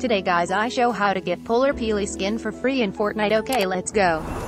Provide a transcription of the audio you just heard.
Today guys I show how to get Polar Peely skin for free in Fortnite okay let's go.